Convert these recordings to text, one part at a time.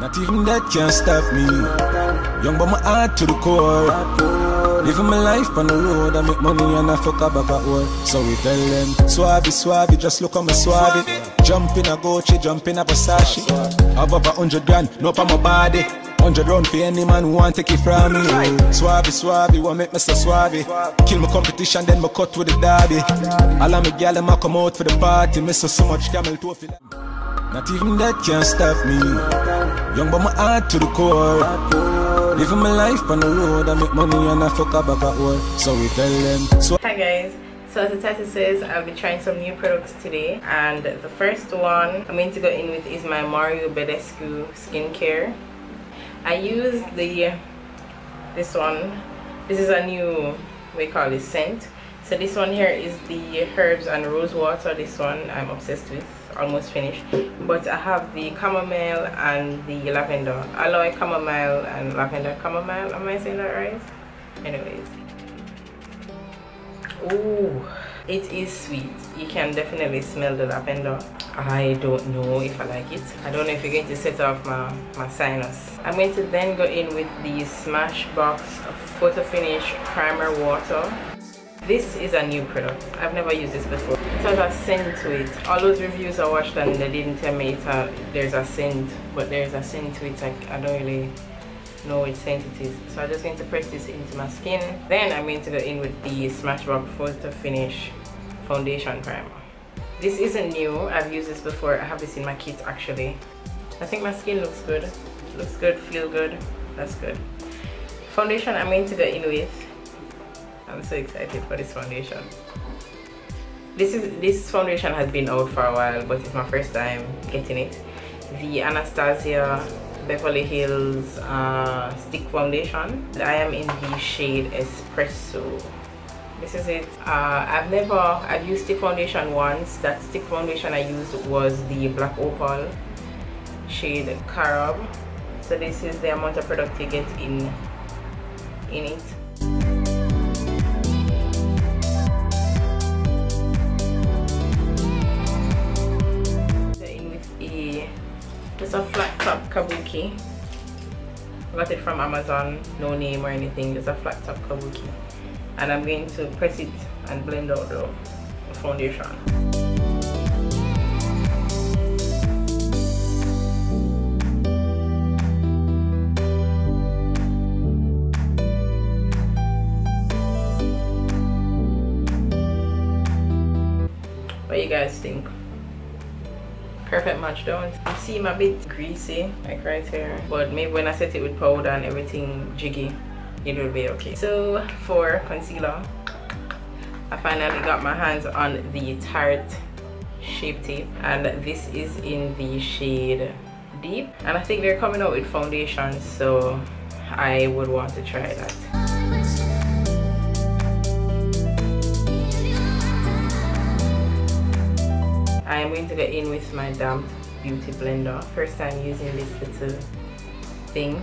Not even that can stop me. Young but my heart to the core. Living my life on the road, I make money and I fuck up at work. So we tell them, Swabby, Swabby, just look on my Swabby. Jump in a Gucci, jump in a Versace. Above a hundred grand, no for my body. Hundred round for any man who want take it from me. Swabby, Swabby, what make so Swabby? Kill my competition, then me cut with the derby. All of my gal, them a come out for the party. Miss so much camel toe them. Not even that can stop me. Young but my heart to the core. Living my life on the road, I make money and I fuck up back at work. So we tell them. So Hi guys, so as the title says, I'll be trying some new products today and the first one I'm going to go in with is my Mario Badescu skincare. I use the this one, this is a new, we call it scent. So this one here is the herbs and rose water, this one I'm obsessed with, almost finished. But I have the chamomile and the lavender, aloe chamomile and lavender chamomile, am I saying that right? Anyways, oh it is sweet. You can definitely smell the lavender. I don't know if I like it. I don't know if you're going to set off my, my sinus. I'm going to then go in with the Smashbox Photo Finish Primer Water. This is a new product. I've never used this before. It has a scent to it. All those reviews I watched and they didn't tell me it, uh, there's a scent, but there's a scent to it. Like, I don't really know which scent it is. So i'm just going to press this into my skin. Then i'm going to go in with the smashbox photo finish foundation primer. This isn't new. I've used this before. I have this in my kit actually. I think my skin looks good. Looks good feel good. That's good. Foundation i'm going to go in with i'm so excited for this foundation this is this foundation has been out for a while but it's my first time getting it the anastasia Beverly Hills uh, stick foundation. I am in the shade Espresso. This is it. Uh, I've never, I've used stick foundation once. That stick foundation I used was the Black Opal shade Carob. So this is the amount of product you get in, in it. Top kabuki. I got it from amazon no name or anything just a flat top kabuki. And i'm going to press it and blend out the foundation. What you guys think perfect match don't you seem a bit greasy like right here. But maybe when i set it with powder and everything jiggy it will be okay. So for concealer i finally got my hands on the tarte shape tape and this is in the shade deep. And i think they're coming out with foundation so i would want to try that I am going to go in with my damp beauty blender. First time using this little thing.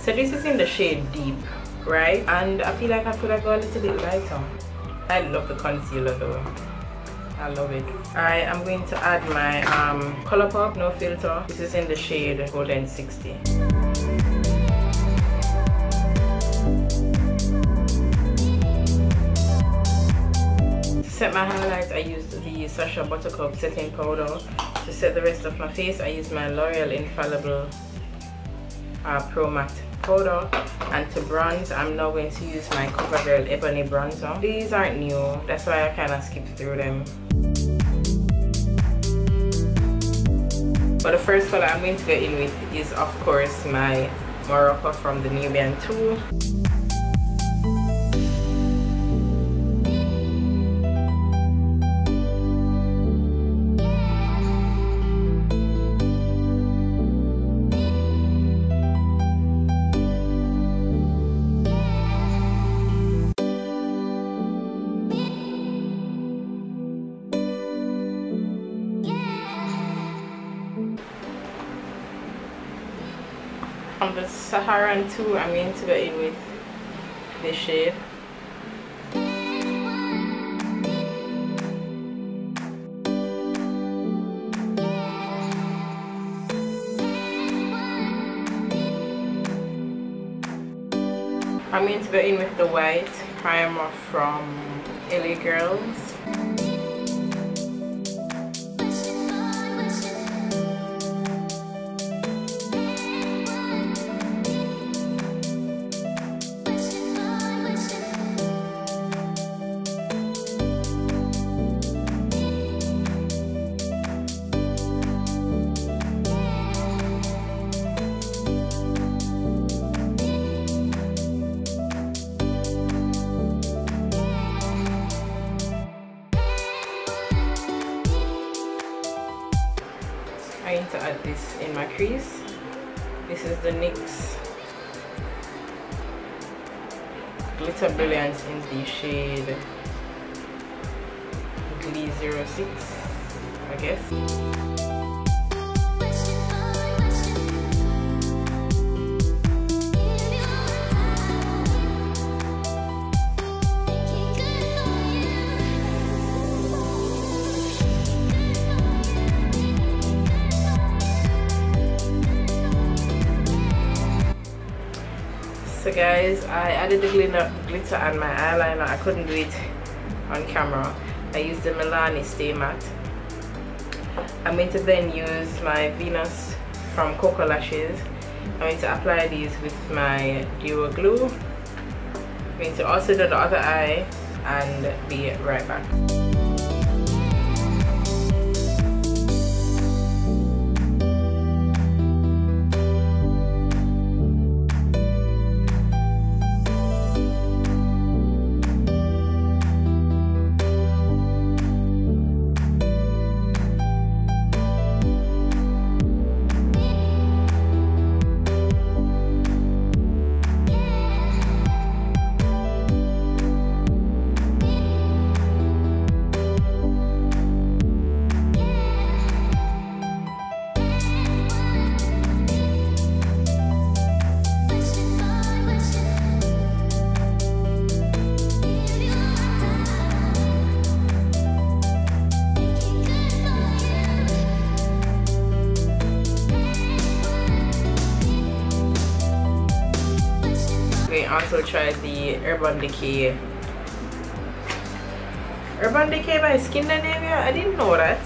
So this is in the shade deep, right? And I feel like I could have gone a little bit lighter. I love the concealer though. I love it. I am going to add my um, Colourpop No Filter. This is in the shade Golden 60. To set my highlights, I used the Sacha Buttercup setting powder. To set the rest of my face, I used my L'Oreal Infallible uh, Pro Matte powder and to bronze I'm now going to use my CoverGirl Ebony bronzer. These aren't new that's why I kind of skipped through them. But the first color I'm going to go in with is of course my Morocco from the Nubian 2 from the Saharan 2 I'm going to go in with this shade I'm going to go in with the white primer from LA Girls Need to add this in my crease. This is the NYX Glitter Brilliance in the shade Glee 06, I guess. So guys I added the glitter, glitter on my eyeliner. I couldn't do it on camera. I used the Milani Stay Matte. I'm going to then use my Venus from Koko Lashes. I'm going to apply these with my Duo Glue. I'm going to also do the other eye and be right back also tried the Urban Decay. Urban Decay by Skindinavia I didn't know that.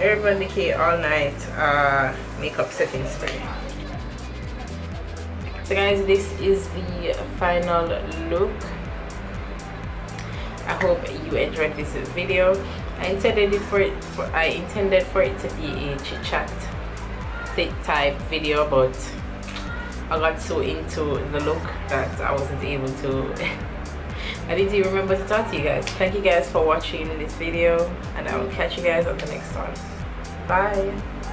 Urban Decay All Night uh, Makeup Setting Spray. So guys this is the final look. I hope you enjoyed this video. I intended it for it for I intended for it to be a chit chat type video but I got so into the look that I wasn't able to. I didn't even remember to talk to you guys. Thank you guys for watching this video and I will catch you guys on the next one. Bye